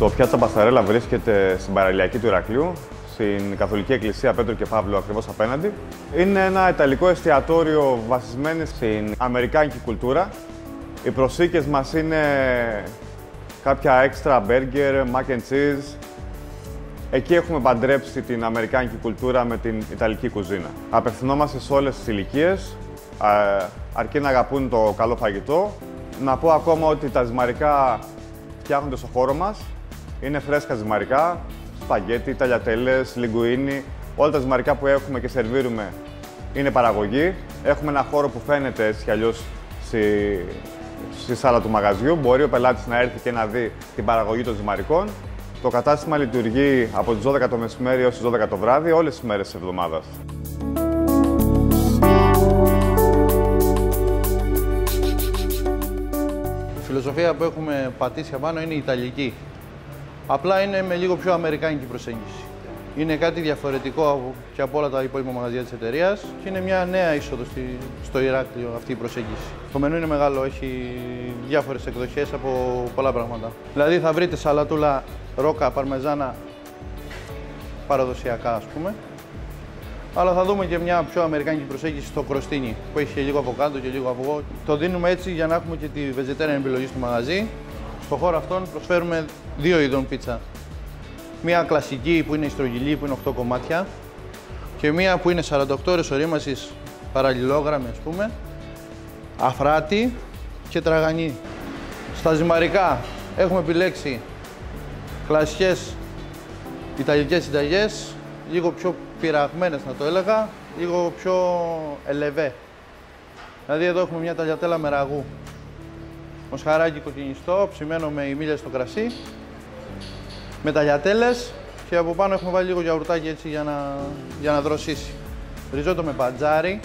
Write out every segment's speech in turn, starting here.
Το πιάτσα Πασταρέλα βρίσκεται στην παραλιακή του Ηρακλείου, στην Καθολική Εκκλησία Πέτρο και Παύλου ακριβώς απέναντι. Είναι ένα ιταλικό εστιατόριο βασισμένο στην αμερικάνικη κουλτούρα. Οι προσθήκες μας είναι κάποια έξτρα μπέργκερ, mac and cheese. Εκεί έχουμε παντρέψει την αμερικάνικη κουλτούρα με την ιταλική κουζίνα. Απευθυνόμαστε σε όλες τις ηλικίες, αρκεί να αγαπούν το καλό φαγητό. Να πω ακόμα ότι τα ζυμαρικά φτιάχνονται στο χώρο μας. Είναι φρέσκα ζυμαρικά, σπαγέτι, ταλιατέλες, λιγκουίνι. Όλα τα ζυμαρικά που έχουμε και σερβίρουμε είναι παραγωγή. Έχουμε ένα χώρο που φαίνεται έτσι κι αλλιώς στη, στη σάλα του μαγαζιού. Μπορεί ο πελάτης να έρθει και να δει την παραγωγή των ζυμαρικών. Το κατάστημα λειτουργεί από τις 12 το μεσημέρι έως τις 12 το βράδυ, όλες τις μέρες της εβδομάδας. Η φιλοσοφία που έχουμε πατήσει απάνω είναι η Ιταλική. Απλά είναι με λίγο πιο αμερικάνικη προσέγγιση. Είναι κάτι διαφορετικό και από όλα τα υπόλοιπα μαγαζιά της εταιρείας και είναι μια νέα είσοδος στο Ηράκλειο αυτή η προσέγγιση. Το μενού είναι μεγάλο, έχει διάφορες εκδοχές από πολλά πράγματα. Δηλαδή θα βρείτε σαλατούλα ρόκα, παρμεζάνα παραδοσιακά ας πούμε. Αλλά θα δούμε και μια πιο αμερικάνικη προσέγγιση στο κροστίνι που έχει και λίγο αβοκάντο και λίγο αυγό. Το δίνουμε έτσι για να έχουμε και τη vegetarian επιλογή στο μαγαζί. Στο χώρο αυτόν προσφέρουμε δύο είδων πίτσα. Μία κλασική που είναι η στρογγυλή που είναι 8 κομμάτια και μία που είναι 48 ώρες ορίμασης παραλληλόγραμμη ας πούμε, αφράτη και τραγανή. Στα ζυμαρικά έχουμε επιλέξει κλασικές ιταλικές συνταγές, λίγο πιο πειραγμένες να το έλεγα, λίγο πιο ελεβέ. Δηλαδή εδώ έχουμε μια ταλιατέλα με ραγού. Μοσχαράκι κοκκινιστό, ψημένο με ημίλια στο κρασί, με ταλιατέλες και από πάνω έχουμε βάλει λίγο γιαουρτάκι έτσι για να, για να δροσίσει. Ριζότο με πατζάρι,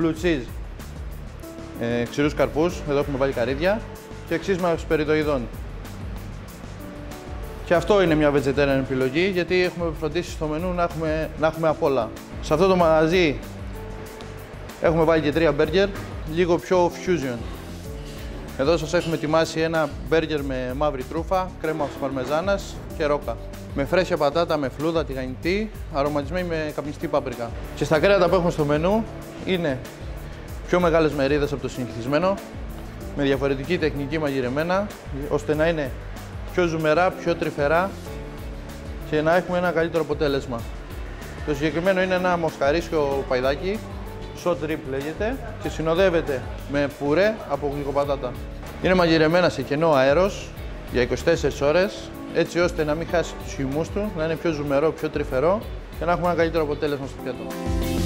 blue cheese, ε, ξηρούς καρπούς, εδώ έχουμε βάλει καρύδια και εξίσμα σπεριδοειδών. Και αυτό είναι μια vegetarian επιλογή γιατί έχουμε φροντίσει στο μενού να έχουμε, να έχουμε απ' όλα. Σε αυτό το μαγαζί έχουμε βάλει και τρία μπέργκερ, λίγο πιο fusion. Εδώ σας έχουμε ετοιμάσει ένα μπέργκερ με μαύρη τρούφα, κρέμα παρμεζάνας και ρόκα. Με φρέσια πατάτα, με φλούδα, τηγανιτή, αρωματισμένη με καπνιστή πάπρικα. Και στα κρέατα που έχουμε στο μενού είναι πιο μεγάλες μερίδες από το συνηθισμένο, με διαφορετική τεχνική μαγειρεμένα, ώστε να είναι πιο ζουμερά, πιο τρυφερά και να έχουμε ένα καλύτερο αποτέλεσμα. Το συγκεκριμένο είναι ένα μοσχαρίσιο παϊδάκι, short rib λέγεται και συνοδεύεται με πουρέ από γλυκοπατάτα. Είναι μαγειρεμένα σε κενό αέρος για 24 ώρες έτσι ώστε να μην χάσει τους χυμούς του, να είναι πιο ζουμερό, πιο τρυφερό και να έχουμε ένα καλύτερο αποτέλεσμα στο πιάτο.